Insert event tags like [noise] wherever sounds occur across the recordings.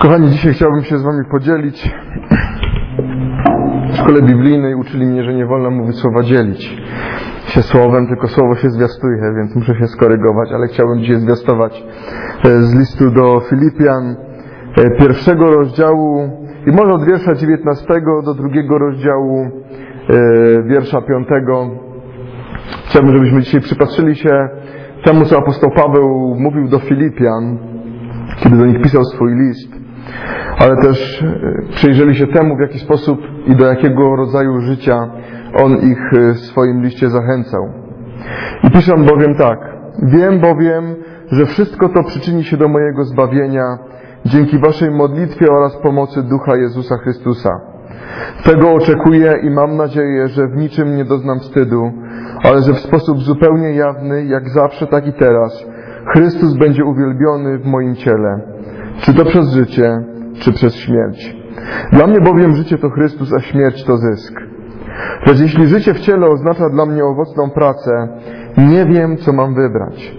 Kochani, dzisiaj chciałbym się z Wami podzielić. W szkole biblijnej uczyli mnie, że nie wolno mówić słowa dzielić się słowem, tylko słowo się zwiastuje, więc muszę się skorygować, ale chciałbym dzisiaj zwiastować e, z listu do Filipian e, pierwszego rozdziału i może od wiersza 19 do drugiego rozdziału e, wiersza 5. Chciałbym, żebyśmy dzisiaj przypatrzyli się temu, co apostoł Paweł mówił do Filipian, kiedy do nich pisał swój list, ale też przyjrzeli się temu, w jaki sposób i do jakiego rodzaju życia on ich w swoim liście zachęcał. I pisze on bowiem tak. Wiem bowiem, że wszystko to przyczyni się do mojego zbawienia dzięki waszej modlitwie oraz pomocy Ducha Jezusa Chrystusa. Tego oczekuję i mam nadzieję, że w niczym nie doznam wstydu, ale że w sposób zupełnie jawny, jak zawsze, tak i teraz, Chrystus będzie uwielbiony w moim ciele, czy to przez życie, czy przez śmierć. Dla mnie bowiem życie to Chrystus, a śmierć to zysk. Lecz jeśli życie w ciele oznacza dla mnie owocną pracę, nie wiem, co mam wybrać.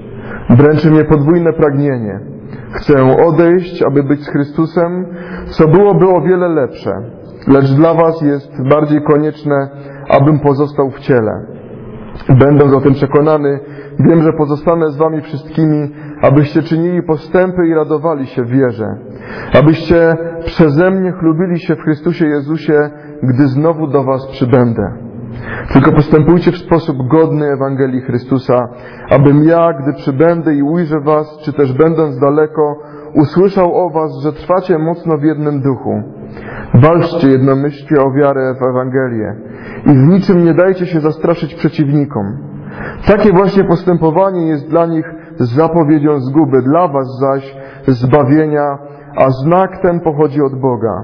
Dręczy mnie podwójne pragnienie. Chcę odejść, aby być z Chrystusem, co byłoby o wiele lepsze, lecz dla Was jest bardziej konieczne, abym pozostał w ciele. Będąc o tym przekonany, wiem, że pozostanę z Wami wszystkimi, abyście czynili postępy i radowali się w wierze, abyście przeze mnie chlubili się w Chrystusie Jezusie, gdy znowu do Was przybędę. Tylko postępujcie w sposób godny Ewangelii Chrystusa, abym ja, gdy przybędę i ujrzę Was, czy też będąc daleko, usłyszał o Was, że trwacie mocno w jednym duchu. Walczcie jednomyślnie o wiarę w Ewangelię i w niczym nie dajcie się zastraszyć przeciwnikom. Takie właśnie postępowanie jest dla nich zapowiedzią zguby, dla Was zaś zbawienia, a znak ten pochodzi od Boga.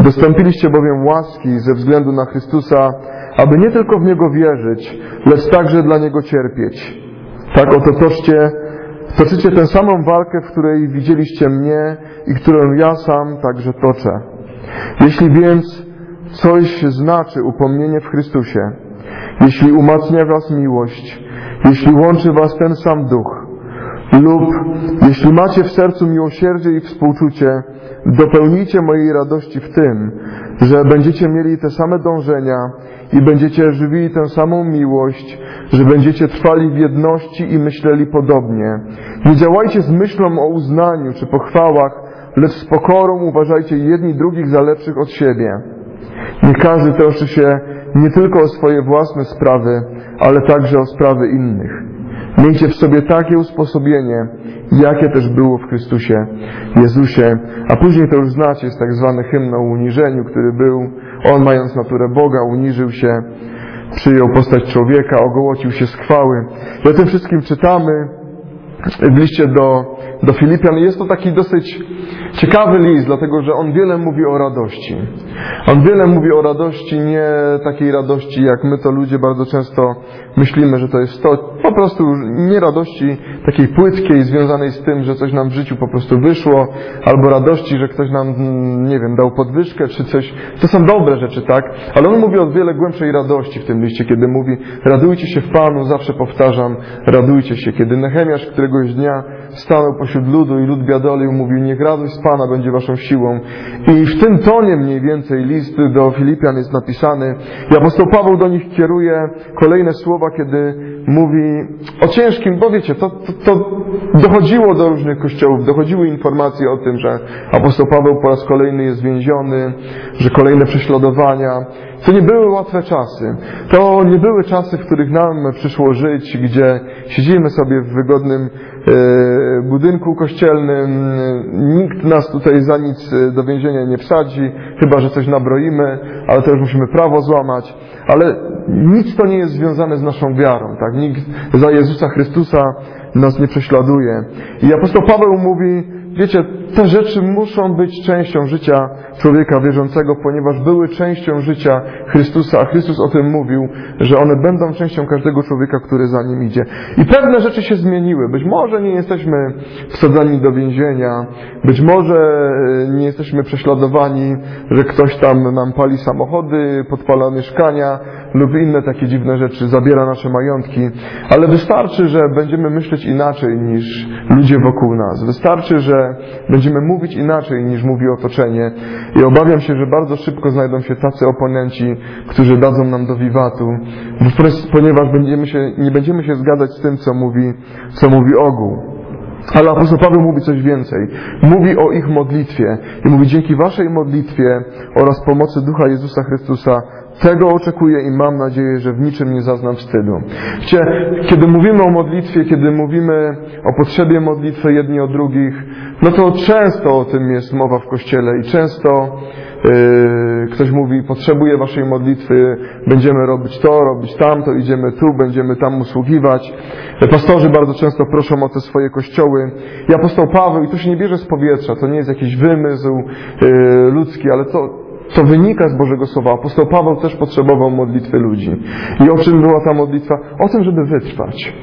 Dostąpiliście bowiem łaski ze względu na Chrystusa, aby nie tylko w Niego wierzyć, lecz także dla Niego cierpieć. Tak oto toczcie, toczycie tę samą walkę, w której widzieliście mnie i którą ja sam także toczę. Jeśli więc coś znaczy upomnienie w Chrystusie, jeśli umacnia Was miłość, jeśli łączy Was ten sam duch, lub jeśli macie w sercu miłosierdzie i współczucie, dopełnijcie mojej radości w tym, że będziecie mieli te same dążenia i będziecie żywili tę samą miłość, że będziecie trwali w jedności i myśleli podobnie. Nie działajcie z myślą o uznaniu czy pochwałach, lecz z pokorą uważajcie jedni drugich za lepszych od siebie. Nie każdy troszczy się nie tylko o swoje własne sprawy, ale także o sprawy innych. Miejcie w sobie takie usposobienie, jakie też było w Chrystusie Jezusie. A później to już znacie, jest tak zwany hymn o uniżeniu, który był. On, mając naturę Boga, uniżył się, przyjął postać człowieka, ogołocił się z chwały. I o tym wszystkim czytamy w liście do, do Filipian. Jest to taki dosyć ciekawy list, dlatego że on wiele mówi o radości. On wiele mówi o radości, nie takiej radości, jak my to ludzie bardzo często myślimy, że to jest to. Po prostu nie radości takiej płytkiej, związanej z tym, że coś nam w życiu po prostu wyszło, albo radości, że ktoś nam, nie wiem, dał podwyżkę, czy coś. To są dobre rzeczy, tak? Ale on mówi o wiele głębszej radości w tym liście, kiedy mówi, radujcie się w Panu, zawsze powtarzam, radujcie się. Kiedy Nehemiasz któregoś dnia stanął pośród ludu i lud biadolił, mówił, niech radość z Pana będzie waszą siłą. I w tym tonie mniej więcej list do Filipian jest napisany. I apostoł Paweł do nich kieruje kolejne słowa, kiedy mówi o ciężkim, bo wiecie, to, to, to dochodziło do różnych kościołów, dochodziły informacje o tym, że apostoł Paweł po raz kolejny jest więziony, że kolejne prześladowania. To nie były łatwe czasy. To nie były czasy, w których nam przyszło żyć, gdzie siedzimy sobie w wygodnym e, budynku kościelnym, nikt nas tutaj za nic do więzienia nie wsadzi, chyba że coś nabroimy, ale to już musimy prawo złamać. Ale nic to nie jest związane z naszą wiarą, tak? Nikt za Jezusa Chrystusa nas nie prześladuje. I apostoł Paweł mówi, wiecie, te rzeczy muszą być częścią życia człowieka wierzącego, ponieważ były częścią życia Chrystusa, a Chrystus o tym mówił, że one będą częścią każdego człowieka, który za nim idzie. I pewne rzeczy się zmieniły. Być może nie jesteśmy wsadzani do więzienia, być może e, nie jesteśmy prześladowani, że ktoś tam nam pali samochody, podpala mieszkania lub inne takie dziwne rzeczy, zabiera nasze majątki, ale wystarczy, że będziemy myśleć inaczej niż ludzie wokół nas. Wystarczy, że będziemy mówić inaczej niż mówi otoczenie. I obawiam się, że bardzo szybko znajdą się tacy oponenci, którzy dadzą nam do wiwatu, ponieważ będziemy się, nie będziemy się zgadzać z tym, co mówi, co mówi ogół. Ale apostoł Paweł mówi coś więcej. Mówi o ich modlitwie i mówi dzięki waszej modlitwie oraz pomocy Ducha Jezusa Chrystusa tego oczekuję i mam nadzieję, że w niczym nie zaznam wstydu. Wiecie, kiedy mówimy o modlitwie, kiedy mówimy o potrzebie modlitwy jedni o drugich, no to często o tym jest mowa w Kościele i często ktoś mówi, potrzebuję waszej modlitwy, będziemy robić to, robić tamto, idziemy tu, będziemy tam usługiwać. Pastorzy bardzo często proszą o te swoje kościoły. I apostoł Paweł, i to się nie bierze z powietrza, to nie jest jakiś wymysł yy, ludzki, ale to to wynika z Bożego Słowa. Apostoł Paweł też potrzebował modlitwy ludzi. I o czym była ta modlitwa? O tym, żeby wytrwać.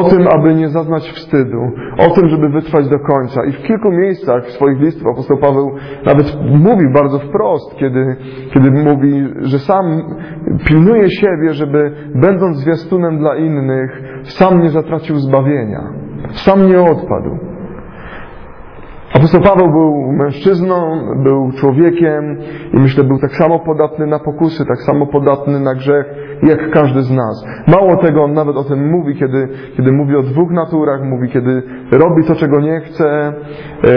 O tym, aby nie zaznać wstydu. O tym, żeby wytrwać do końca. I w kilku miejscach w swoich listach apostoł Paweł nawet mówił bardzo wprost, kiedy, kiedy mówi, że sam pilnuje siebie, żeby będąc zwiastunem dla innych, sam nie zatracił zbawienia. Sam nie odpadł. Apostoł Paweł był mężczyzną, był człowiekiem i myślę, był tak samo podatny na pokusy, tak samo podatny na grzech, jak każdy z nas. Mało tego, on nawet o tym mówi, kiedy, kiedy mówi o dwóch naturach, mówi, kiedy robi to, czego nie chce yy,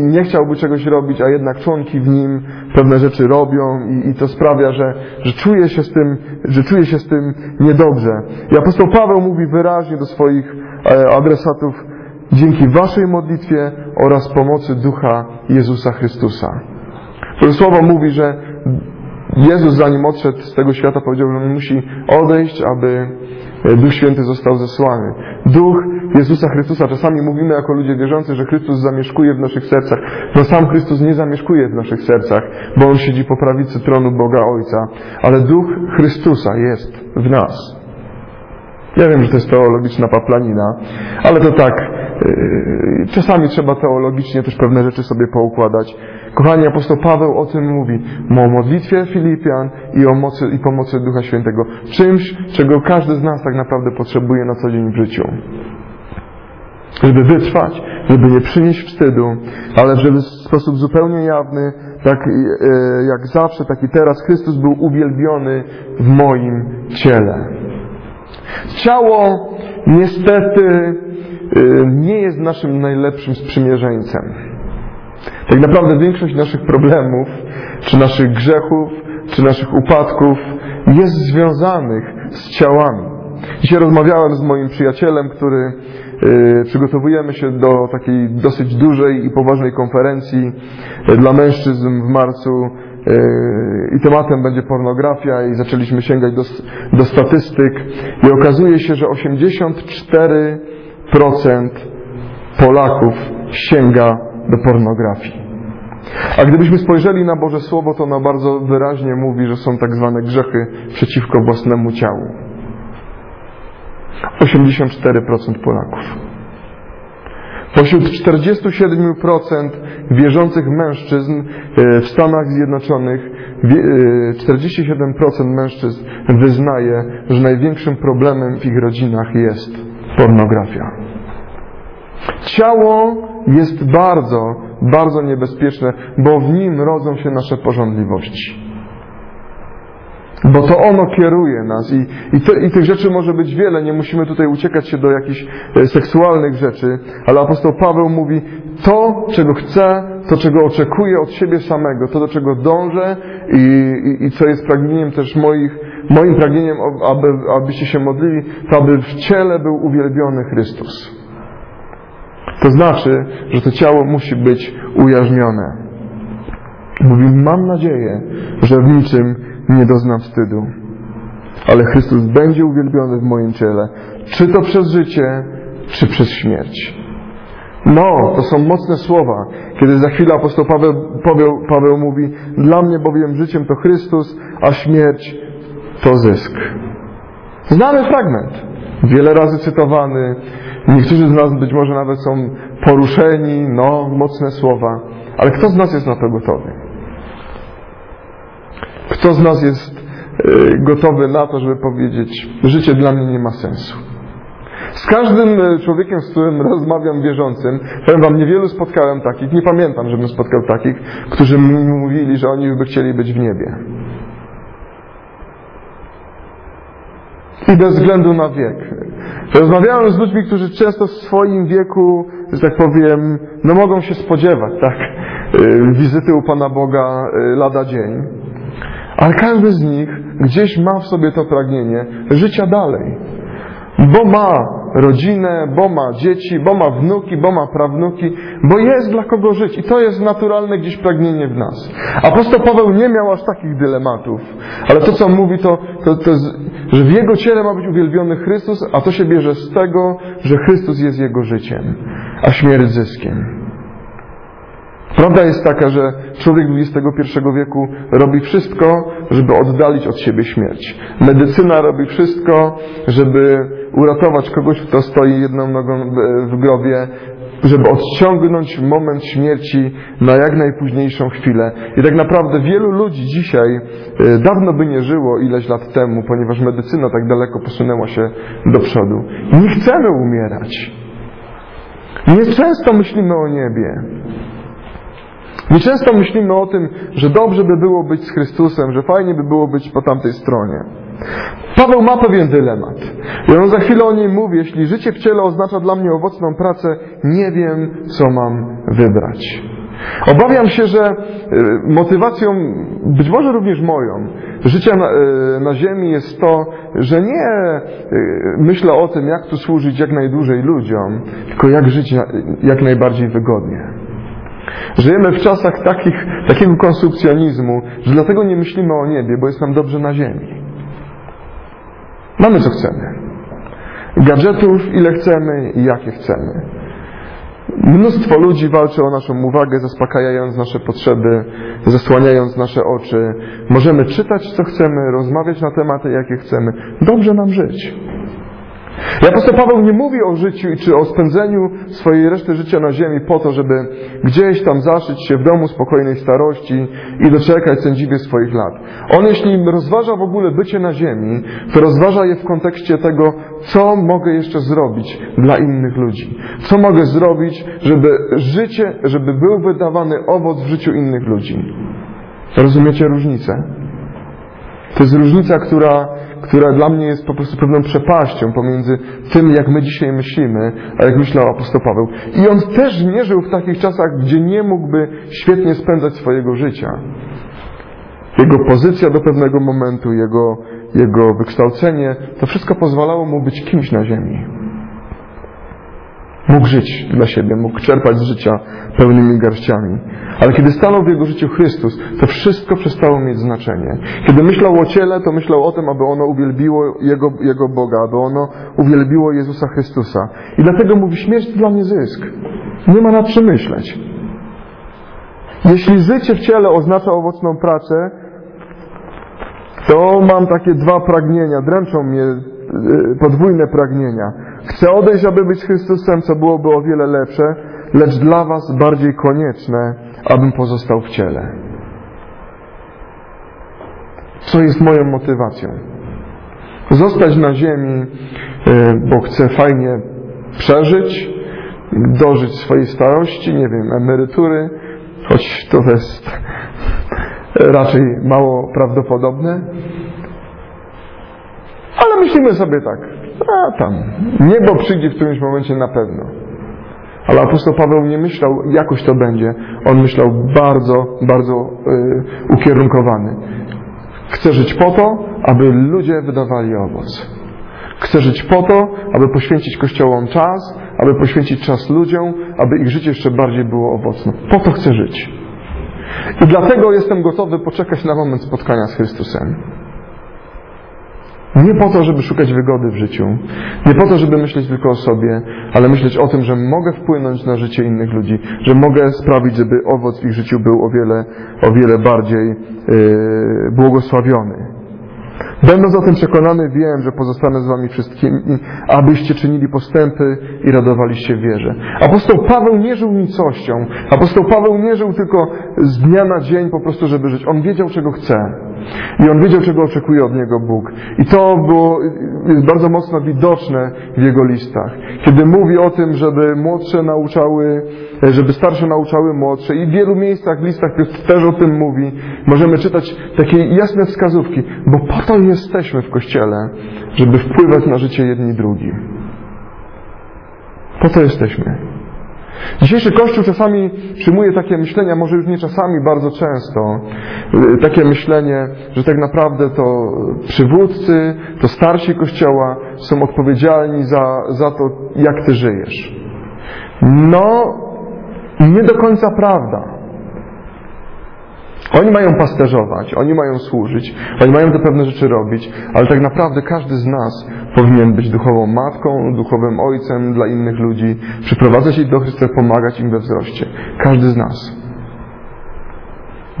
i nie chciałby czegoś robić, a jednak członki w nim pewne rzeczy robią i, i to sprawia, że, że, czuje się z tym, że czuje się z tym niedobrze. I apostoł Paweł mówi wyraźnie do swoich e, adresatów, dzięki Waszej modlitwie oraz pomocy Ducha Jezusa Chrystusa. To słowo mówi, że Jezus zanim odszedł z tego świata powiedział, że on musi odejść, aby Duch Święty został zesłany. Duch Jezusa Chrystusa. Czasami mówimy jako ludzie wierzący, że Chrystus zamieszkuje w naszych sercach. No sam Chrystus nie zamieszkuje w naszych sercach, bo On siedzi po prawicy tronu Boga Ojca. Ale Duch Chrystusa jest w nas. Ja wiem, że to jest teologiczna paplanina, ale to tak, czasami trzeba teologicznie też pewne rzeczy sobie poukładać. Kochani, apostoł Paweł o tym mówi, o modlitwie Filipian i o mocy i pomocy Ducha Świętego. Czymś, czego każdy z nas tak naprawdę potrzebuje na co dzień w życiu. Żeby wytrwać, żeby nie przynieść wstydu, ale żeby w sposób zupełnie jawny, tak yy, jak zawsze, tak i teraz, Chrystus był uwielbiony w moim ciele. Ciało niestety y, nie jest naszym najlepszym sprzymierzeńcem. Tak naprawdę większość naszych problemów, czy naszych grzechów, czy naszych upadków jest związanych z ciałami. Dzisiaj rozmawiałem z moim przyjacielem, który y, przygotowujemy się do takiej dosyć dużej i poważnej konferencji y, dla mężczyzn w marcu i tematem będzie pornografia i zaczęliśmy sięgać do, do statystyk i okazuje się, że 84% Polaków sięga do pornografii. A gdybyśmy spojrzeli na Boże Słowo, to ono bardzo wyraźnie mówi, że są tak zwane grzechy przeciwko własnemu ciału. 84% Polaków. Pośród 47% wierzących mężczyzn e, w Stanach Zjednoczonych 47% e, mężczyzn wyznaje, że największym problemem w ich rodzinach jest pornografia. Ciało jest bardzo, bardzo niebezpieczne, bo w nim rodzą się nasze porządliwości. Bo to ono kieruje nas i, i, te, i, tych rzeczy może być wiele, nie musimy tutaj uciekać się do jakichś e, seksualnych rzeczy, ale apostoł Paweł mówi, to, czego chcę, to, czego oczekuję od siebie samego, to, do czego dążę i, i, i co jest pragnieniem też moich, moim pragnieniem, aby, abyście się modlili, to aby w ciele był uwielbiony Chrystus. To znaczy, że to ciało musi być ujarzmione. Mówi, mam nadzieję, że w niczym nie doznam wstydu. Ale Chrystus będzie uwielbiony w moim ciele, czy to przez życie, czy przez śmierć. No, to są mocne słowa, kiedy za chwilę apostoł Paweł, Paweł, Paweł mówi Dla mnie bowiem życiem to Chrystus, a śmierć to zysk. Znany fragment, wiele razy cytowany. Niektórzy z nas być może nawet są poruszeni, no, mocne słowa. Ale kto z nas jest na to gotowy? Kto z nas jest y, gotowy na to, żeby powiedzieć, życie dla mnie nie ma sensu? Z każdym y, człowiekiem, z którym rozmawiam wierzącym, powiem wam, niewielu spotkałem takich, nie pamiętam, żebym spotkał takich, którzy mi mówili, że oni by chcieli być w niebie. I bez względu na wiek. Rozmawiałem z ludźmi, którzy często w swoim wieku, że tak powiem, no mogą się spodziewać, tak, y, wizyty u Pana Boga y, lada dzień. Ale każdy z nich gdzieś ma w sobie to pragnienie życia dalej. Bo ma rodzinę, bo ma dzieci, bo ma wnuki, bo ma prawnuki, bo jest dla kogo żyć. I to jest naturalne gdzieś pragnienie w nas. Apostoł Paweł nie miał aż takich dylematów. Ale to, co mówi, to, to, to jest, że w jego ciele ma być uwielbiony Chrystus, a to się bierze z tego, że Chrystus jest jego życiem, a śmierć zyskiem. Prawda jest taka, że człowiek XXI wieku robi wszystko, żeby oddalić od siebie śmierć. Medycyna robi wszystko, żeby uratować kogoś, kto stoi jedną nogą w grobie, żeby odciągnąć moment śmierci na jak najpóźniejszą chwilę. I tak naprawdę wielu ludzi dzisiaj e, dawno by nie żyło ileś lat temu, ponieważ medycyna tak daleko posunęła się do przodu. Nie chcemy umierać. Nieczęsto myślimy o niebie. Nieczęsto myślimy o tym, że dobrze by było być z Chrystusem, że fajnie by było być po tamtej stronie. Paweł ma pewien dylemat. I on za chwilę o niej mówi, jeśli życie w ciele oznacza dla mnie owocną pracę, nie wiem, co mam wybrać. Obawiam się, że y, motywacją, być może również moją, życia na, y, na ziemi jest to, że nie y, myślę o tym, jak tu służyć jak najdłużej ludziom, tylko jak żyć jak najbardziej wygodnie. Żyjemy w czasach takich, takiego konsumpcjonizmu, że dlatego nie myślimy o niebie, bo jest nam dobrze na ziemi. Mamy co chcemy. Gadżetów ile chcemy i jakie chcemy. Mnóstwo ludzi walczy o naszą uwagę, zaspokajając nasze potrzeby, zasłaniając nasze oczy. Możemy czytać co chcemy, rozmawiać na tematy jakie chcemy. Dobrze nam żyć. I apostoł Paweł nie mówi o życiu czy o spędzeniu swojej reszty życia na ziemi po to, żeby gdzieś tam zaszyć się w domu spokojnej starości i doczekać sędziwie swoich lat. On jeśli rozważa w ogóle bycie na ziemi, to rozważa je w kontekście tego, co mogę jeszcze zrobić dla innych ludzi. Co mogę zrobić, żeby życie, żeby był wydawany owoc w życiu innych ludzi. Rozumiecie różnicę? To jest różnica, która która dla mnie jest po prostu pewną przepaścią pomiędzy tym, jak my dzisiaj myślimy, a jak myślał apostoł Paweł. I on też nie żył w takich czasach, gdzie nie mógłby świetnie spędzać swojego życia. Jego pozycja do pewnego momentu, jego, jego wykształcenie, to wszystko pozwalało mu być kimś na ziemi. Mógł żyć dla siebie, mógł czerpać z życia pełnymi garściami. Ale kiedy stanął w jego życiu Chrystus, to wszystko przestało mieć znaczenie. Kiedy myślał o ciele, to myślał o tym, aby ono uwielbiło jego, jego Boga, aby ono uwielbiło Jezusa Chrystusa. I dlatego mówi, śmierć dla mnie zysk. Nie ma nad czym myśleć. Jeśli życie w ciele oznacza owocną pracę, to mam takie dwa pragnienia, dręczą mnie y, podwójne pragnienia. Chcę odejść, aby być Chrystusem, co byłoby o wiele lepsze, lecz dla Was bardziej konieczne, abym pozostał w ciele. Co jest moją motywacją? Zostać na ziemi, e, bo chcę fajnie przeżyć, dożyć swojej starości, nie wiem, emerytury, choć to jest [laughs] raczej mało prawdopodobne. Ale myślimy sobie tak, a tam, niebo przyjdzie w którymś momencie na pewno. Ale apostoł Paweł nie myślał, jakoś to będzie. On myślał bardzo, bardzo yy, ukierunkowany. Chcę żyć po to, aby ludzie wydawali owoc. Chcę żyć po to, aby poświęcić Kościołom czas, aby poświęcić czas ludziom, aby ich życie jeszcze bardziej było owocne. Po to chcę żyć. I dlatego jestem gotowy poczekać na moment spotkania z Chrystusem. Nie po to, żeby szukać wygody w życiu, nie po to, żeby myśleć tylko o sobie, ale myśleć o tym, że mogę wpłynąć na życie innych ludzi, że mogę sprawić, żeby owoc w ich życiu był o wiele, o wiele bardziej yy, błogosławiony. Będąc o tym przekonany, wiem, że pozostanę z wami wszystkimi, abyście czynili postępy i radowali się w wierze. Apostoł Paweł nie żył nicością. Apostoł Paweł nie żył tylko z dnia na dzień po prostu, żeby żyć. On wiedział, czego chce. I on wiedział, czego oczekuje od niego Bóg. I to było, jest bardzo mocno widoczne w jego listach. Kiedy mówi o tym, żeby młodsze nauczały, żeby starsze nauczały młodsze i w wielu miejscach w listach też o tym mówi. Możemy czytać takie jasne wskazówki, bo po to jesteśmy w Kościele, żeby wpływać na życie jedni drugim. Po to jesteśmy. Dzisiejszy Kościół czasami przyjmuje takie myślenia, może już nie czasami, bardzo często, y, takie myślenie, że tak naprawdę to przywódcy, to starsi Kościoła są odpowiedzialni za, za to, jak Ty żyjesz. No, nie do końca prawda. Oni mają pasterzować, oni mają służyć, oni mają te pewne rzeczy robić, ale tak naprawdę każdy z nas powinien być duchową matką, duchowym ojcem dla innych ludzi, przyprowadzać ich do Chrystusa, pomagać im we wzroście. Każdy z nas.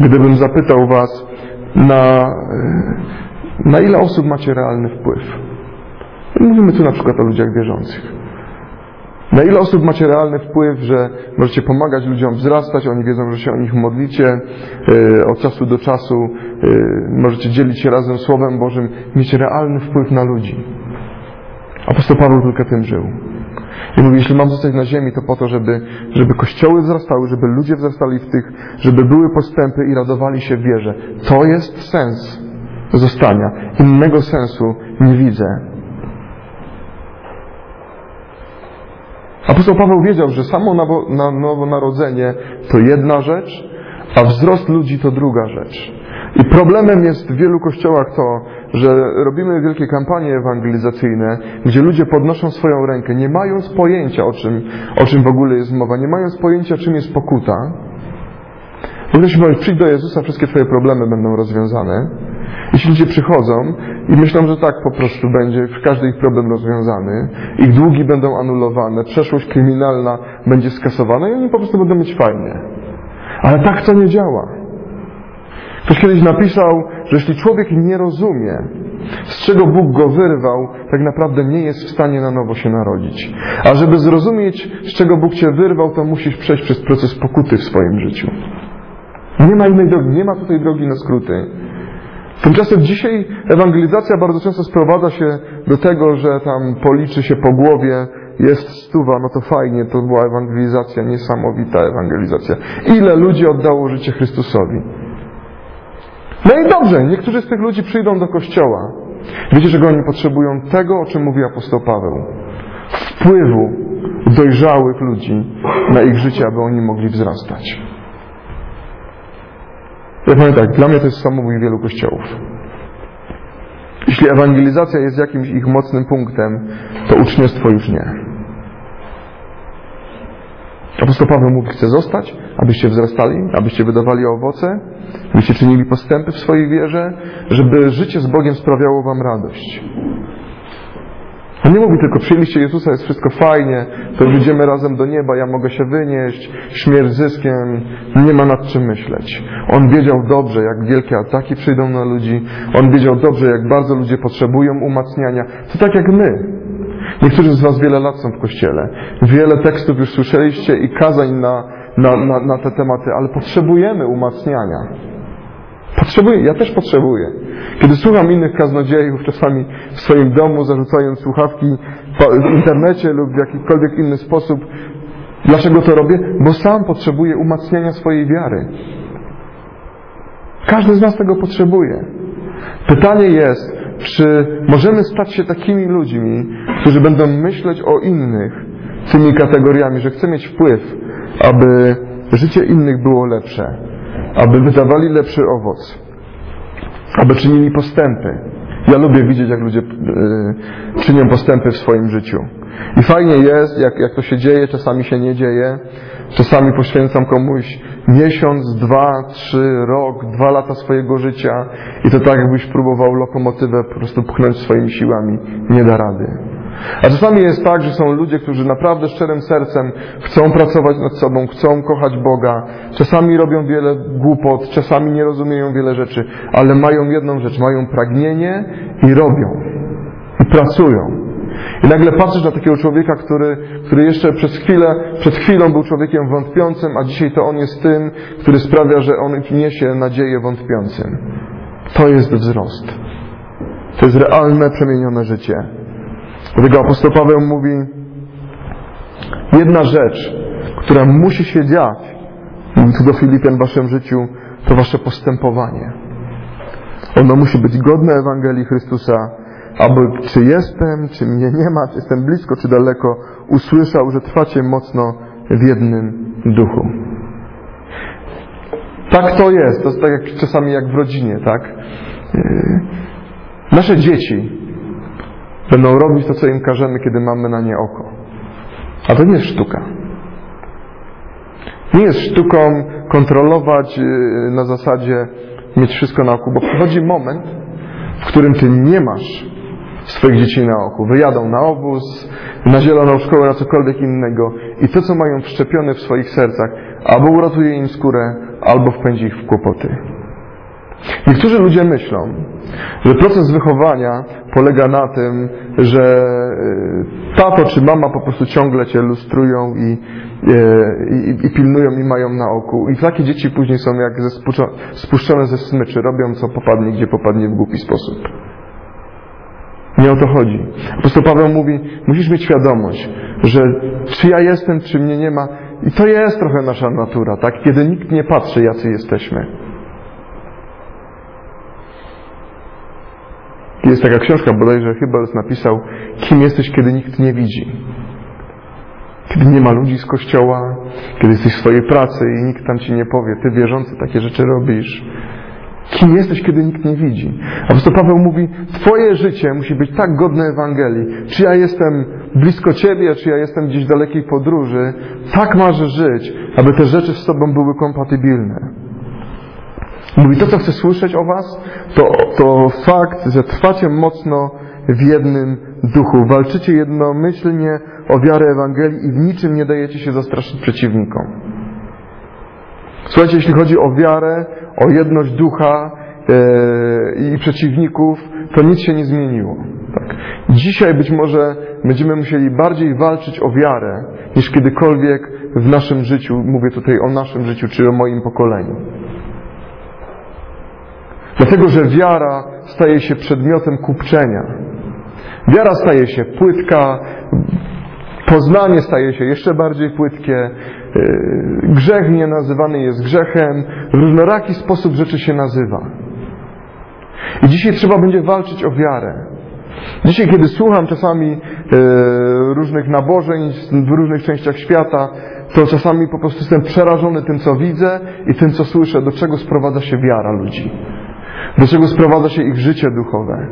Gdybym zapytał Was, na, na ile osób macie realny wpływ? Mówimy tu na przykład o ludziach wierzących. Na ile osób macie realny wpływ, że możecie pomagać ludziom wzrastać, oni wiedzą, że się o nich modlicie, e, od czasu do czasu e, możecie dzielić się razem Słowem Bożym, mieć realny wpływ na ludzi. Apostoł Paweł tylko tym żył. I mówi, jeśli mam zostać na ziemi, to po to, żeby, żeby kościoły wzrastały, żeby ludzie wzrastali w tych, żeby były postępy i radowali się wierze. To jest sens zostania. Innego sensu nie widzę. Apostoł Paweł wiedział, że samo nowonarodzenie to jedna rzecz, a wzrost ludzi to druga rzecz. I problemem jest w wielu kościołach to, że robimy wielkie kampanie ewangelizacyjne, gdzie ludzie podnoszą swoją rękę, nie mając pojęcia o czym, o czym w ogóle jest mowa, nie mając pojęcia czym jest pokuta. Ogóle się przyjdź do Jezusa, wszystkie Twoje problemy będą rozwiązane. Jeśli ludzie przychodzą i myślą, że tak po prostu będzie każdy ich problem rozwiązany, ich długi będą anulowane, przeszłość kryminalna będzie skasowana i oni po prostu będą mieć fajnie. Ale tak to nie działa. Ktoś kiedyś napisał, że jeśli człowiek nie rozumie, z czego Bóg go wyrwał, tak naprawdę nie jest w stanie na nowo się narodzić. A żeby zrozumieć, z czego Bóg cię wyrwał, to musisz przejść przez proces pokuty w swoim życiu. Nie ma innej drogi, nie ma tutaj drogi na skróty. Tymczasem dzisiaj ewangelizacja bardzo często sprowadza się do tego, że tam policzy się po głowie, jest stuwa, no to fajnie, to była ewangelizacja, niesamowita ewangelizacja. Ile ludzi oddało życie Chrystusowi? No i dobrze, niektórzy z tych ludzi przyjdą do kościoła. Wiecie, czego oni potrzebują? Tego, o czym mówi apostoł Paweł. Wpływu dojrzałych ludzi na ich życie, aby oni mogli wzrastać. Ja powiem tak, dla mnie to jest samobój wielu kościołów. Jeśli ewangelizacja jest jakimś ich mocnym punktem, to uczniostwo już nie. Apostoł Paweł mówi, chce zostać, abyście wzrastali, abyście wydawali owoce, abyście czynili postępy w swojej wierze, żeby życie z Bogiem sprawiało wam radość. On nie mówi tylko, przyjęliście Jezusa, jest wszystko fajnie, to idziemy razem do nieba, ja mogę się wynieść, śmierć zyskiem, nie ma nad czym myśleć. On wiedział dobrze, jak wielkie ataki przyjdą na ludzi, on wiedział dobrze, jak bardzo ludzie potrzebują umacniania. To tak jak my. Niektórzy z Was wiele lat są w Kościele. Wiele tekstów już słyszeliście i kazań na, na, na, na te tematy, ale potrzebujemy umacniania. Potrzebuję, ja też potrzebuję. Kiedy słucham innych kaznodziejów, czasami w swoim domu, zarzucając słuchawki w internecie lub w jakikolwiek inny sposób, dlaczego to robię? Bo sam potrzebuję umacniania swojej wiary. Każdy z nas tego potrzebuje. Pytanie jest, czy możemy stać się takimi ludźmi, którzy będą myśleć o innych tymi kategoriami, że chcę mieć wpływ, aby życie innych było lepsze, aby wydawali lepszy owoc, aby czynili postępy. Ja lubię widzieć, jak ludzie y, czynią postępy w swoim życiu. I fajnie jest, jak, jak to się dzieje, czasami się nie dzieje. Czasami poświęcam komuś miesiąc, dwa, trzy, rok, dwa lata swojego życia i to tak jakbyś próbował lokomotywę po prostu pchnąć swoimi siłami. Nie da rady. A czasami jest tak, że są ludzie, którzy naprawdę szczerym sercem chcą pracować nad sobą, chcą kochać Boga. Czasami robią wiele głupot, czasami nie rozumieją wiele rzeczy, ale mają jedną rzecz, mają pragnienie i robią. I pracują. I nagle patrzysz na takiego człowieka, który, który jeszcze przez chwilę, przed chwilą był człowiekiem wątpiącym, a dzisiaj to on jest tym, który sprawia, że on niesie nadzieję wątpiącym. To jest wzrost. To jest realne, przemienione życie. Dlatego apostoł Paweł mówi, jedna rzecz, która musi się dziać, mówi tu do Filipian w waszym życiu, to wasze postępowanie. Ono musi być godne Ewangelii Chrystusa, aby czy jestem, czy mnie nie ma, czy jestem blisko, czy daleko, usłyszał, że trwacie mocno w jednym duchu. Tak to jest. To jest tak jak czasami jak w rodzinie, tak? Yy, nasze dzieci będą robić to, co im każemy, kiedy mamy na nie oko. A to nie jest sztuka. Nie jest sztuką kontrolować yy, na zasadzie mieć wszystko na oku, bo przychodzi moment, w którym ty nie masz swoich dzieci na oku. Wyjadą na obóz, na zieloną szkołę, na cokolwiek innego i to, co mają wszczepione w swoich sercach, albo uratuje im skórę, albo wpędzi ich w kłopoty. Niektórzy ludzie myślą, że proces wychowania polega na tym, że e, tato czy mama po prostu ciągle cię lustrują i, e, i, i pilnują i mają na oku. I takie dzieci później są jak ze spuszczone ze smyczy, robią co popadnie, gdzie popadnie w głupi sposób. Nie o to chodzi. Apostoł Paweł mówi, musisz mieć świadomość, że czy ja jestem, czy mnie nie ma. I to jest trochę nasza natura, tak? Kiedy nikt nie patrzy, jacy jesteśmy. Jest taka książka, bodajże Hybels napisał, kim jesteś, kiedy nikt nie widzi. Kiedy nie ma ludzi z kościoła, kiedy jesteś w swojej pracy i nikt tam ci nie powie, ty wierzący takie rzeczy robisz. Kim jesteś, kiedy nikt nie widzi? Apostoł Paweł mówi, Twoje życie musi być tak godne Ewangelii. Czy ja jestem blisko Ciebie, czy ja jestem gdzieś w dalekiej podróży, tak masz żyć, aby te rzeczy z Tobą były kompatybilne. Mówi, to co chcę słyszeć o Was, to, to fakt, że trwacie mocno w jednym duchu. Walczycie jednomyślnie o wiarę Ewangelii i w niczym nie dajecie się zastraszyć przeciwnikom. Słuchajcie, jeśli chodzi o wiarę, o jedność ducha e, i przeciwników, to nic się nie zmieniło. Tak. Dzisiaj być może będziemy musieli bardziej walczyć o wiarę niż kiedykolwiek w naszym życiu. Mówię tutaj o naszym życiu, czy o moim pokoleniu. Dlatego, że wiara staje się przedmiotem kupczenia. Wiara staje się płytka, poznanie staje się jeszcze bardziej płytkie, yy, grzech nie nazywany jest grzechem, w różnoraki sposób rzeczy się nazywa. I dzisiaj trzeba będzie walczyć o wiarę. Dzisiaj, kiedy słucham czasami yy, różnych nabożeń w różnych częściach świata, to czasami po prostu jestem przerażony tym, co widzę i tym, co słyszę, do czego sprowadza się wiara ludzi. Do czego sprowadza się ich życie duchowe.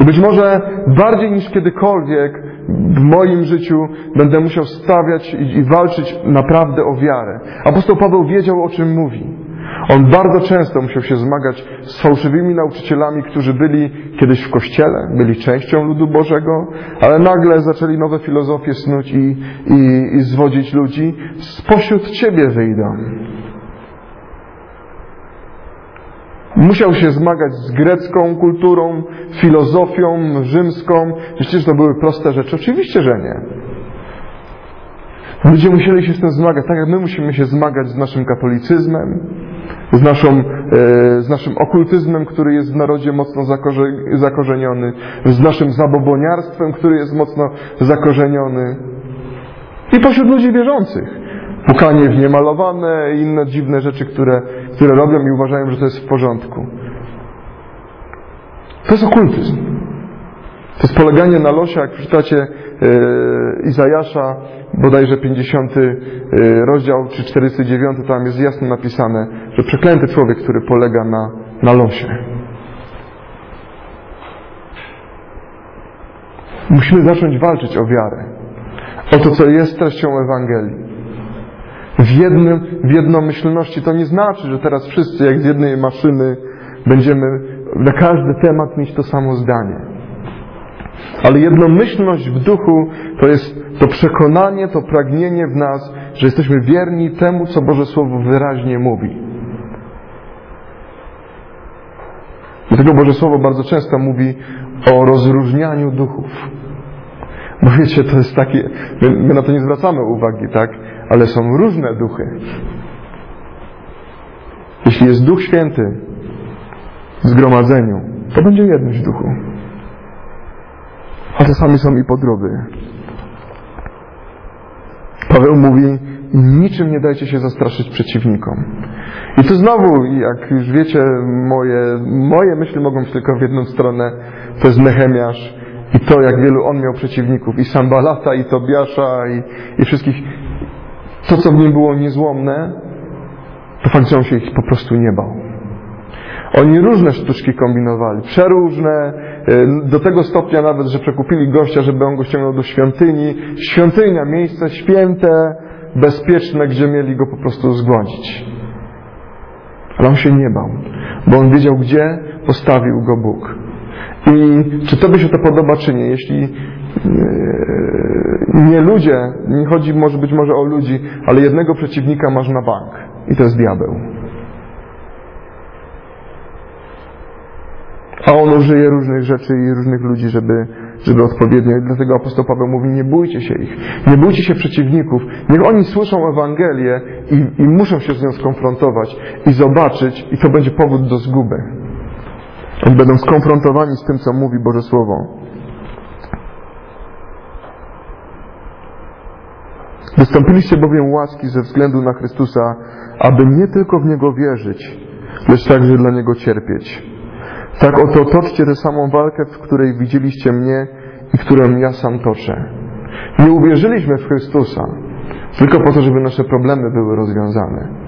Być może bardziej niż kiedykolwiek w moim życiu będę musiał stawiać i, i walczyć naprawdę o wiarę. Apostoł Paweł wiedział, o czym mówi. On bardzo często musiał się zmagać z fałszywymi nauczycielami, którzy byli kiedyś w kościele, byli częścią ludu Bożego, ale nagle zaczęli nowe filozofie snuć i, i, i zwodzić ludzi. Spośród ciebie wyjdą. Musiał się zmagać z grecką kulturą, filozofią rzymską. Myślicie, że to były proste rzeczy? Oczywiście, że nie. Ludzie musieli się z tym zmagać, tak jak my musimy się zmagać z naszym katolicyzmem, z, naszą, e, z naszym okultyzmem, który jest w narodzie mocno zakorzeniony, z naszym zaboboniarstwem, który jest mocno zakorzeniony. I pośród ludzi wierzących pukanie w niemalowane i inne dziwne rzeczy, które, które robią i uważają, że to jest w porządku. To jest okultyzm. To jest poleganie na losie, jak przeczytacie e, Izajasza, bodajże 50 e, rozdział, czy 49, tam jest jasno napisane, że przeklęty człowiek, który polega na, na losie. Musimy zacząć walczyć o wiarę. O to, co jest treścią Ewangelii. W, jednym, w jednomyślności. To nie znaczy, że teraz wszyscy jak z jednej maszyny będziemy na każdy temat mieć to samo zdanie. Ale jednomyślność w duchu to jest to przekonanie, to pragnienie w nas, że jesteśmy wierni temu, co Boże Słowo wyraźnie mówi. Dlatego Boże Słowo bardzo często mówi o rozróżnianiu duchów. Bo wiecie, to jest takie, my, my na to nie zwracamy uwagi, tak? Ale są różne duchy. Jeśli jest Duch Święty w zgromadzeniu, to będzie jedność duchu. A czasami są i podroby. Paweł mówi, niczym nie dajcie się zastraszyć przeciwnikom. I tu znowu, jak już wiecie, moje, moje myśli mogą być tylko w jedną stronę. To jest Nehemiasz i to, jak wielu on miał przeciwników. I Sambalata, i Tobiasza, i, i wszystkich. To, co w nim było niezłomne, to fakt, że on się ich po prostu nie bał. Oni różne sztuczki kombinowali, przeróżne, do tego stopnia nawet, że przekupili gościa, żeby on go ściągnął do świątyni. Świątynia, miejsce święte, bezpieczne, gdzie mieli go po prostu zgładzić. Ale on się nie bał, bo on wiedział, gdzie postawił go Bóg. I czy tobie się to podoba, czy nie? Jeśli nie ludzie, nie chodzi może być może o ludzi, ale jednego przeciwnika masz na bank i to jest diabeł. A on użyje różnych rzeczy i różnych ludzi, żeby, żeby odpowiednio. I dlatego apostoł Paweł mówi, nie bójcie się ich. Nie bójcie się przeciwników. Niech oni słyszą Ewangelię i, i muszą się z nią skonfrontować i zobaczyć i to będzie powód do zguby. Będą skonfrontowani z tym, co mówi Boże Słowo. Wystąpiliście bowiem łaski ze względu na Chrystusa, aby nie tylko w Niego wierzyć, lecz także dla Niego cierpieć. Tak oto toczcie tę samą walkę, w której widzieliście mnie i którą ja sam toczę. Nie uwierzyliśmy w Chrystusa tylko po to, żeby nasze problemy były rozwiązane.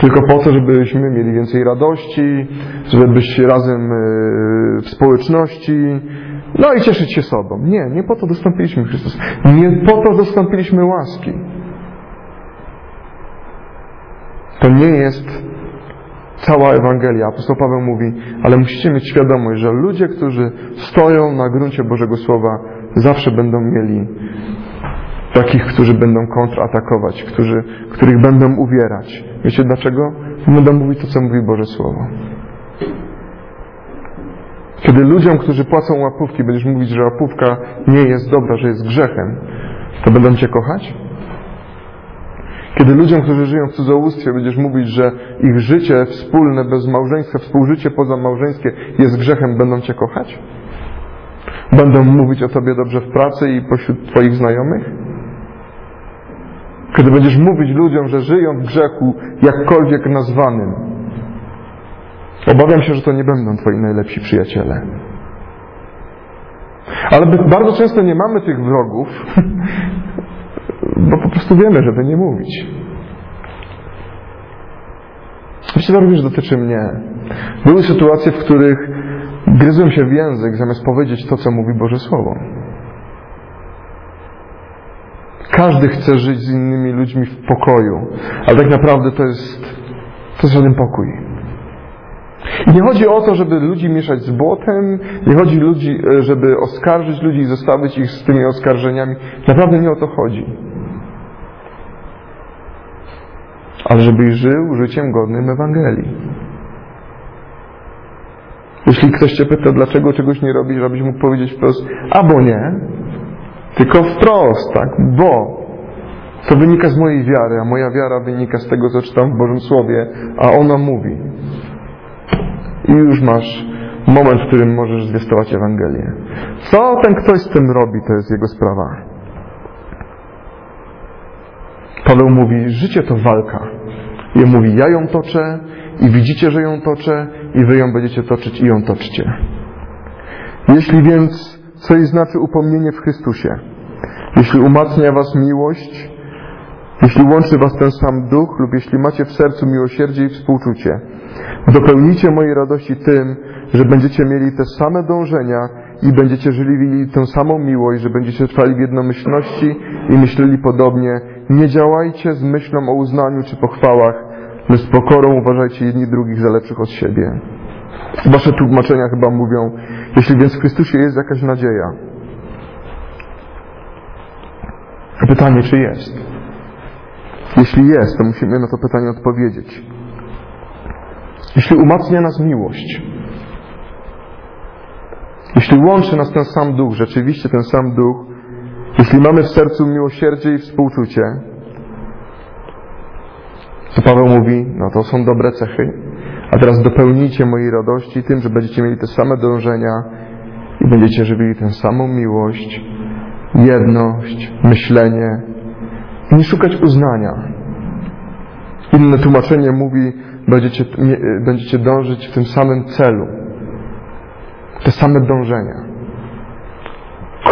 Tylko po to, żebyśmy mieli więcej radości, żeby być razem w społeczności, no i cieszyć się sobą. Nie, nie po to dostąpiliśmy Chrystusa. Nie po to dostąpiliśmy łaski. To nie jest cała Ewangelia. Apostoł Paweł mówi, ale musicie mieć świadomość, że ludzie, którzy stoją na gruncie Bożego Słowa, zawsze będą mieli takich, którzy będą kontratakować, którzy, których będą uwierać. Wiecie dlaczego? Będą mówić to, co mówi Boże Słowo. Kiedy ludziom, którzy płacą łapówki, będziesz mówić, że łapówka nie jest dobra, że jest grzechem, to będą Cię kochać? Kiedy ludziom, którzy żyją w cudzołóstwie, będziesz mówić, że ich życie wspólne, bez małżeństwa, współżycie pozamałżeńskie jest grzechem, będą Cię kochać? Będą mówić o Tobie dobrze w pracy i pośród Twoich znajomych? Kiedy będziesz mówić ludziom, że żyją w grzechu, jakkolwiek nazwanym, obawiam się, że to nie będą Twoi najlepsi przyjaciele. Ale bardzo często nie mamy tych wrogów, bo po prostu wiemy, żeby nie mówić. Oczywiście to również dotyczy mnie. Były sytuacje, w których gryzłem się w język, zamiast powiedzieć to, co mówi Boże Słowo. Każdy chce żyć z innymi ludźmi w pokoju, ale tak naprawdę to jest, to jest żaden pokój. I nie chodzi o to, żeby ludzi mieszać z błotem, nie chodzi ludzi, żeby oskarżyć ludzi i zostawić ich z tymi oskarżeniami. Naprawdę nie o to chodzi. Ale żebyś żył życiem godnym Ewangelii. Jeśli ktoś Cię pyta, dlaczego czegoś nie robisz, żebyś mógł powiedzieć wprost, albo nie, tylko wprost, tak, bo to wynika z mojej wiary, a moja wiara wynika z tego, co czytam w Bożym Słowie, a ona mówi. I już masz moment, w którym możesz zwiastować Ewangelię. Co ten ktoś z tym robi, to jest jego sprawa. Paweł mówi, życie to walka. I mówi, ja ją toczę i widzicie, że ją toczę i wy ją będziecie toczyć i ją toczcie. Jeśli więc coś znaczy upomnienie w Chrystusie, jeśli umacnia was miłość, jeśli łączy was ten sam duch lub jeśli macie w sercu miłosierdzie i współczucie, dopełnijcie mojej radości tym, że będziecie mieli te same dążenia i będziecie żyli tę samą miłość, że będziecie trwali w jednomyślności i myśleli podobnie, nie działajcie z myślą o uznaniu czy pochwałach, lecz z pokorą uważajcie jedni drugich za lepszych od siebie. Wasze tłumaczenia chyba mówią, jeśli więc w Chrystusie jest jakaś nadzieja. Pytanie, czy jest? Jeśli jest, to musimy na to pytanie odpowiedzieć. Jeśli umacnia nas miłość, jeśli łączy nas ten sam duch, rzeczywiście ten sam duch, jeśli mamy w sercu miłosierdzie i współczucie, to Paweł mówi, no to są dobre cechy, a teraz dopełnijcie mojej radości tym, że będziecie mieli te same dążenia i będziecie żywili tę samą miłość, jedność, myślenie i nie szukać uznania. Inne tłumaczenie mówi, będziecie, będziecie dążyć w tym samym celu. Te same dążenia.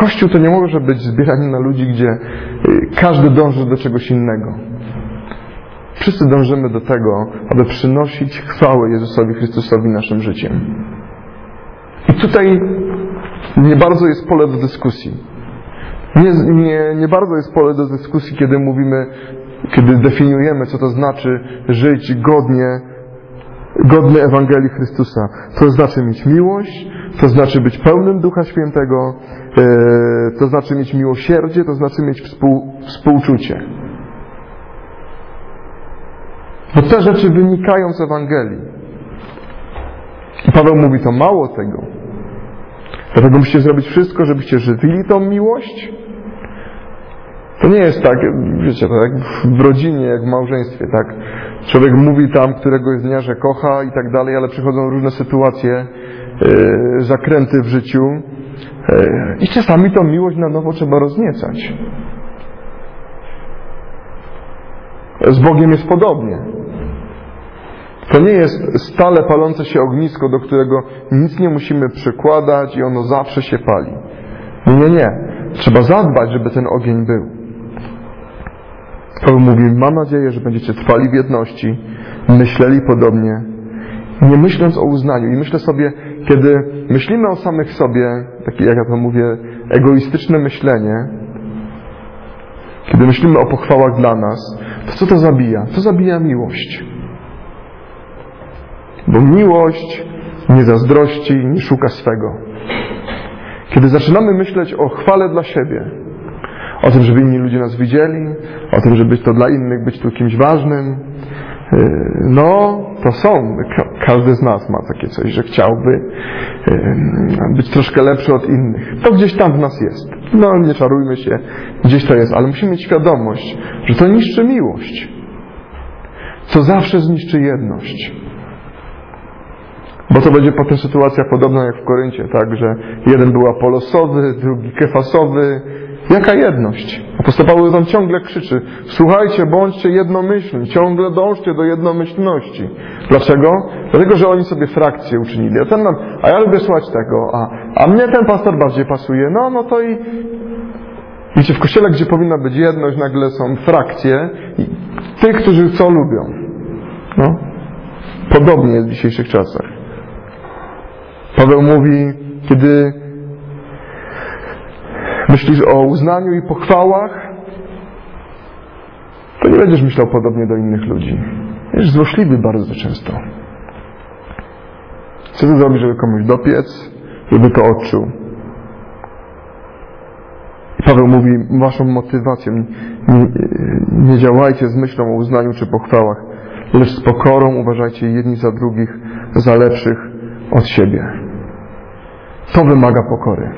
Kościół to nie może być zbieranie na ludzi, gdzie y, każdy dąży do czegoś innego. Wszyscy dążymy do tego, aby przynosić chwałę Jezusowi Chrystusowi naszym życiem. I tutaj nie bardzo jest pole do dyskusji. Nie, nie, nie bardzo jest pole do dyskusji, kiedy mówimy, kiedy definiujemy, co to znaczy żyć godnie, godny Ewangelii Chrystusa. To znaczy mieć miłość, to znaczy być pełnym Ducha Świętego, e, to znaczy mieć miłosierdzie, to znaczy mieć współ, współczucie. Bo te rzeczy wynikają z Ewangelii. I Paweł mówi to mało tego. Dlatego musicie zrobić wszystko, żebyście żywili tą miłość. To nie jest tak, wiecie, tak w rodzinie, jak w małżeństwie, tak? Człowiek mówi tam któregoś dnia, że kocha i tak dalej, ale przychodzą różne sytuacje, yy, zakręty w życiu yy, i czasami tą miłość na nowo trzeba rozniecać. Z Bogiem jest podobnie. To nie jest stale palące się ognisko, do którego nic nie musimy przykładać i ono zawsze się pali. Nie, nie. Trzeba zadbać, żeby ten ogień był. Paweł mówi, mam nadzieję, że będziecie trwali w jedności, myśleli podobnie, nie myśląc o uznaniu. I myślę sobie, kiedy myślimy o samych sobie, takie jak ja to mówię, egoistyczne myślenie, kiedy myślimy o pochwałach dla nas, to co to zabija? To zabija miłość. Bo miłość nie zazdrości, nie szuka swego. Kiedy zaczynamy myśleć o chwale dla siebie, o tym, żeby inni ludzie nas widzieli, o tym, żeby to dla innych być tu kimś ważnym, yy, no, to są. Każdy z nas ma takie coś, że chciałby yy, być troszkę lepszy od innych. To gdzieś tam w nas jest. No, nie czarujmy się, gdzieś to jest, ale musimy mieć świadomość, że to niszczy miłość. Co zawsze zniszczy jedność. Bo to będzie potem sytuacja podobna jak w Koryncie, tak, że jeden był apolosowy, drugi kefasowy. Jaka jedność? Apostoł Paweł tam ciągle krzyczy, słuchajcie, bądźcie jednomyślni, ciągle dążcie do jednomyślności. Dlaczego? Dlatego, że oni sobie frakcje uczynili. A, ten nam, a ja lubię słuchać tego, a, a mnie ten pastor bardziej pasuje. No, no to i... Wiecie, w kościele, gdzie powinna być jedność, nagle są frakcje tych, którzy co lubią. No. Podobnie jest w dzisiejszych czasach. Paweł mówi, kiedy myślisz o uznaniu i pochwałach, to nie będziesz myślał podobnie do innych ludzi. Będziesz złośliwy bardzo często. Co ty zrobisz, żeby komuś dopiec, żeby to odczuł? I Paweł mówi, waszą motywacją nie, nie działajcie z myślą o uznaniu czy pochwałach, lecz z pokorą uważajcie jedni za drugich, za lepszych od siebie. To wymaga pokory.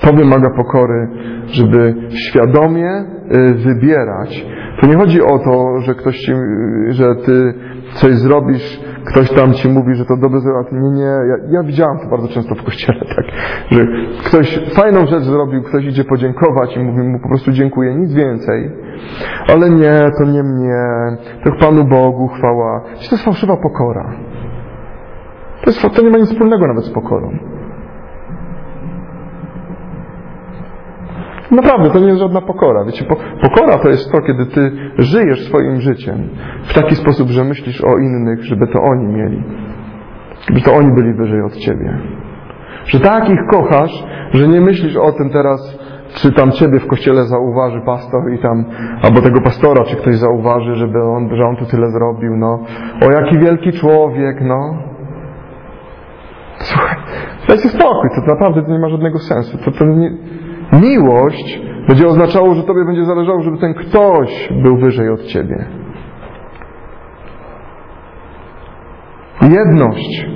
To wymaga pokory, żeby świadomie y, wybierać. To nie chodzi o to, że ktoś ci, że ty coś zrobisz, ktoś tam ci mówi, że to dobre zrobił, nie, nie. Ja, ja widziałam to bardzo często w kościele, tak, że ktoś fajną rzecz zrobił, ktoś idzie podziękować i mówi mu po prostu dziękuję, nic więcej. Ale nie, to nie mnie, to Panu Bogu chwała. To jest fałszywa pokora. To, jest, to nie ma nic wspólnego nawet z pokorą. Naprawdę, to nie jest żadna pokora. Wiecie, pokora to jest to, kiedy ty żyjesz swoim życiem w taki sposób, że myślisz o innych, żeby to oni mieli. Żeby to oni byli wyżej od ciebie. Że tak ich kochasz, że nie myślisz o tym teraz, czy tam ciebie w kościele zauważy pastor i tam, albo tego pastora, czy ktoś zauważy, żeby on, że on tu tyle zrobił, no. O, jaki wielki człowiek, no. Słuchaj, dajcie spokój, to naprawdę to nie ma żadnego sensu. To, to nie... Miłość będzie oznaczało, że tobie będzie zależało, żeby ten ktoś był wyżej od ciebie. Jedność.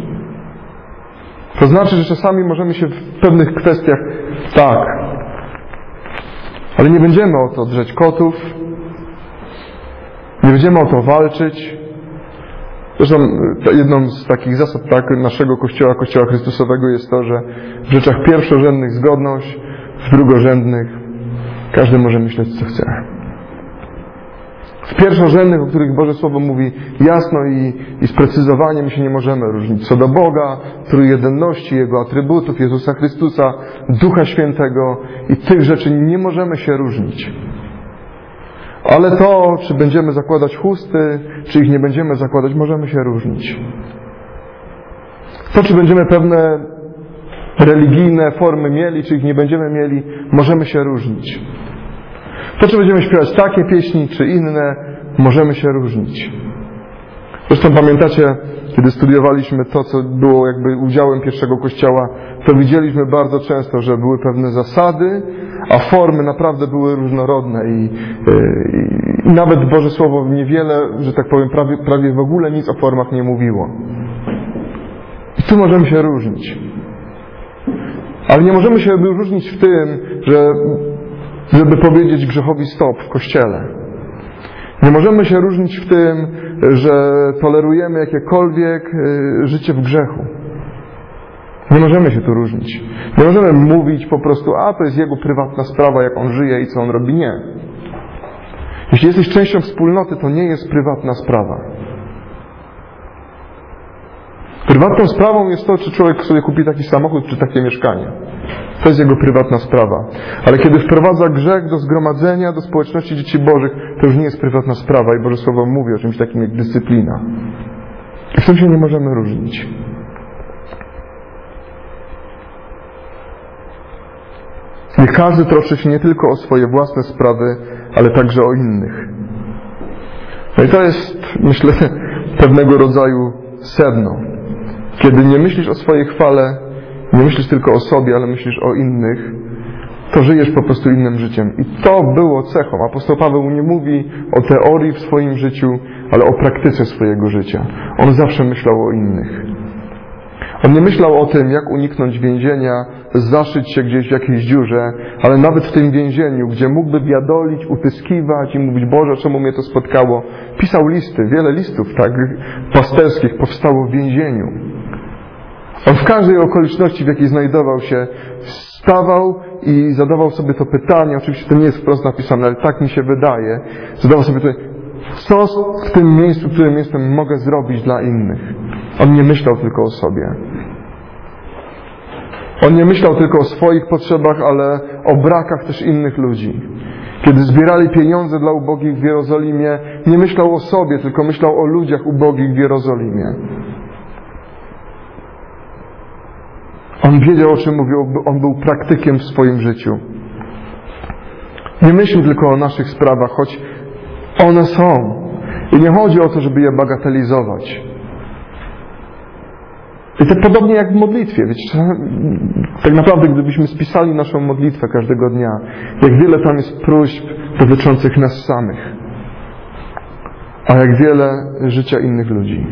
To znaczy, że czasami możemy się w pewnych kwestiach tak, ale nie będziemy o to drzeć kotów, nie będziemy o to walczyć. Zresztą jedną z takich zasad tak, naszego Kościoła, Kościoła Chrystusowego jest to, że w rzeczach pierwszorzędnych zgodność, w drugorzędnych każdy może myśleć, co chce. W pierwszorzędnych, o których Boże Słowo mówi jasno i, i sprecyzowanie, my się nie możemy różnić. Co do Boga, trójjedenności, Jego atrybutów, Jezusa Chrystusa, Ducha Świętego i tych rzeczy nie możemy się różnić. Ale to, czy będziemy zakładać chusty, czy ich nie będziemy zakładać, możemy się różnić. To, czy będziemy pewne religijne formy mieli, czy ich nie będziemy mieli, możemy się różnić. To, czy będziemy śpiewać takie pieśni, czy inne, możemy się różnić. Zresztą pamiętacie, kiedy studiowaliśmy to, co było jakby udziałem pierwszego kościoła, to widzieliśmy bardzo często, że były pewne zasady, a formy naprawdę były różnorodne i, i, i nawet Boże Słowo niewiele, że tak powiem, prawie, prawie w ogóle nic o formach nie mówiło. I tu możemy się różnić. Ale nie możemy się różnić w tym, że żeby powiedzieć grzechowi stop w kościele. Nie możemy się różnić w tym, że tolerujemy jakiekolwiek y, życie w grzechu. Nie możemy się tu różnić. Nie możemy mówić po prostu, a to jest jego prywatna sprawa, jak on żyje i co on robi. Nie. Jeśli jesteś częścią wspólnoty, to nie jest prywatna sprawa. Prywatną sprawą jest to, czy człowiek sobie kupi taki samochód, czy takie mieszkanie. To jest jego prywatna sprawa. Ale kiedy wprowadza grzech do zgromadzenia, do społeczności dzieci Bożych, to już nie jest prywatna sprawa i Boże Słowo mówi o czymś takim jak dyscyplina. I w tym się nie możemy różnić. Niech każdy troszczy się nie tylko o swoje własne sprawy, ale także o innych. No i to jest, myślę, [laughs] pewnego rodzaju sedno. Kiedy nie myślisz o swojej chwale, nie myślisz tylko o sobie, ale myślisz o innych, to żyjesz po prostu innym życiem. I to było cechą. Apostoł Paweł nie mówi o teorii w swoim życiu, ale o praktyce swojego życia. On zawsze myślał o innych. On nie myślał o tym, jak uniknąć więzienia, zaszyć się gdzieś w jakiejś dziurze, ale nawet w tym więzieniu, gdzie mógłby biadolić, utyskiwać i mówić, Boże, czemu mnie to spotkało, pisał listy, wiele listów tak pasterskich powstało w więzieniu. On w każdej okoliczności, w jakiej znajdował się, wstawał i zadawał sobie to pytanie. Oczywiście to nie jest wprost napisane, ale tak mi się wydaje. Zadawał sobie to, co w tym miejscu, w którym jestem, mogę zrobić dla innych. On nie myślał tylko o sobie. On nie myślał tylko o swoich potrzebach, ale o brakach też innych ludzi. Kiedy zbierali pieniądze dla ubogich w Jerozolimie, nie myślał o sobie, tylko myślał o ludziach ubogich w Jerozolimie. On wiedział, o czym mówił, on był praktykiem w swoim życiu. Nie myślmy tylko o naszych sprawach, choć one są. I nie chodzi o to, żeby je bagatelizować. I to podobnie jak w modlitwie. Wiecie, tak naprawdę, gdybyśmy spisali naszą modlitwę każdego dnia, jak wiele tam jest próśb dotyczących nas samych, a jak wiele życia innych ludzi.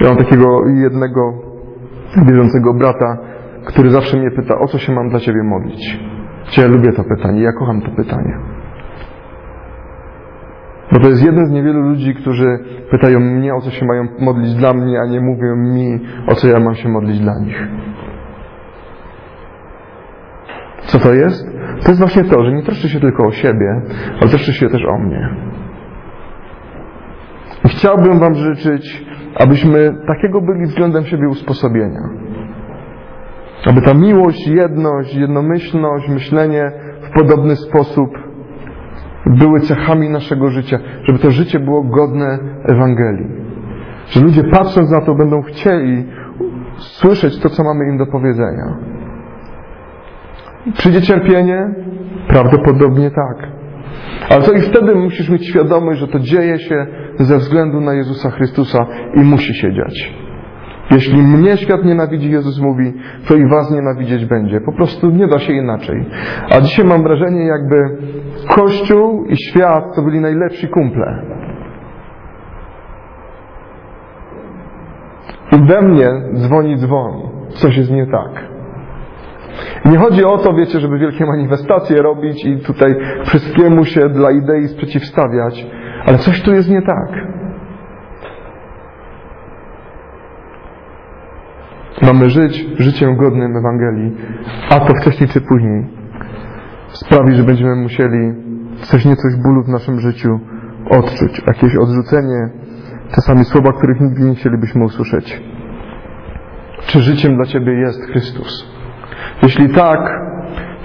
Ja mam takiego jednego wierzącego brata, który zawsze mnie pyta, o co się mam dla Ciebie modlić. Ja lubię to pytanie, ja kocham to pytanie. Bo to jest jeden z niewielu ludzi, którzy pytają mnie, o co się mają modlić dla mnie, a nie mówią mi, o co ja mam się modlić dla nich. Co to jest? To jest właśnie to, że nie troszczy się tylko o siebie, ale troszczy się też o mnie. I chciałbym Wam życzyć, abyśmy takiego byli względem siebie usposobienia. Aby ta miłość, jedność, jednomyślność, myślenie w podobny sposób były cechami naszego życia, żeby to życie było godne Ewangelii. Że ludzie patrząc na to będą chcieli słyszeć to, co mamy im do powiedzenia. Przyjdzie cierpienie? Prawdopodobnie tak. Ale to i wtedy musisz mieć świadomość, że to dzieje się ze względu na Jezusa Chrystusa i musi się dziać. Jeśli mnie świat nienawidzi, Jezus mówi, to i was nienawidzieć będzie. Po prostu nie da się inaczej. A dzisiaj mam wrażenie, jakby Kościół i świat to byli najlepsi kumple. I we mnie dzwoni dzwon. Coś jest nie tak. Nie chodzi o to, wiecie, żeby wielkie manifestacje robić i tutaj wszystkiemu się dla idei sprzeciwstawiać, ale coś tu jest nie tak. Mamy żyć życiem godnym Ewangelii, a to wcześniej czy później sprawi, że będziemy musieli coś niecoś bólu w naszym życiu odczuć, jakieś odrzucenie, czasami słowa, których nigdy nie chcielibyśmy usłyszeć. Czy życiem dla Ciebie jest Chrystus? Jeśli tak,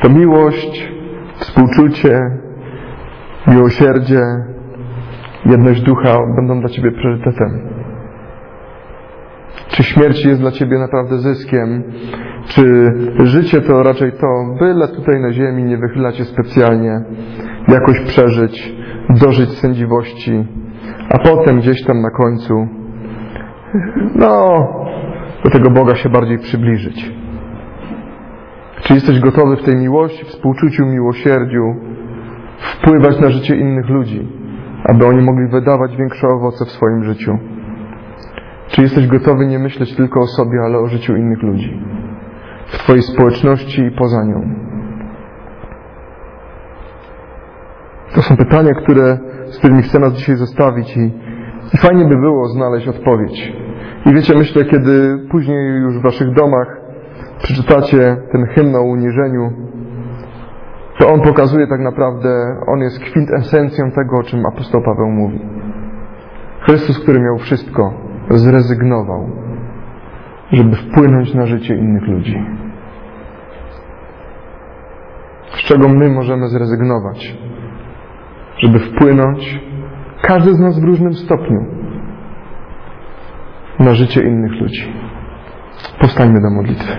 to miłość, współczucie, miłosierdzie, jedność ducha będą dla Ciebie priorytetem. Czy śmierć jest dla Ciebie naprawdę zyskiem? Czy życie to raczej to, byle tutaj na ziemi nie wychylać się specjalnie, jakoś przeżyć, dożyć sędziwości, a potem gdzieś tam na końcu, no, do tego Boga się bardziej przybliżyć. Czy jesteś gotowy w tej miłości, współczuciu, miłosierdziu wpływać na życie innych ludzi, aby oni mogli wydawać większe owoce w swoim życiu? Czy jesteś gotowy nie myśleć tylko o sobie, ale o życiu innych ludzi? W Twojej społeczności i poza nią? To są pytania, które, z którymi chcę nas dzisiaj zostawić i, i fajnie by było znaleźć odpowiedź. I wiecie, myślę, kiedy później już w Waszych domach przeczytacie ten hymn o uniżeniu, to on pokazuje tak naprawdę, on jest kwintesencją tego, o czym apostoł Paweł mówi. Chrystus, który miał wszystko, zrezygnował, żeby wpłynąć na życie innych ludzi. Z czego my możemy zrezygnować, żeby wpłynąć, każdy z nas w różnym stopniu, na życie innych ludzi. Powstańmy do modlitwy.